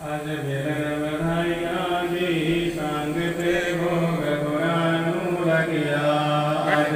अज बिलर बधाइया दी भोग पुराणू लगिया अज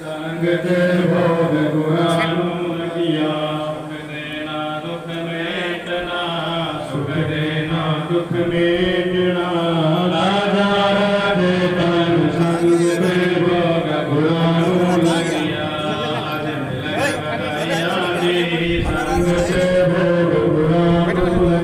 संग ते भोग पुराणू सुख देना दुख मेटना, सुख देना दुख मेटना। राधा राधे तन संग भोग पुराणू लगिया अज बिलर संग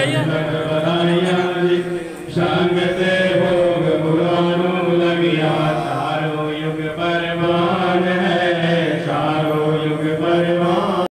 चाहिए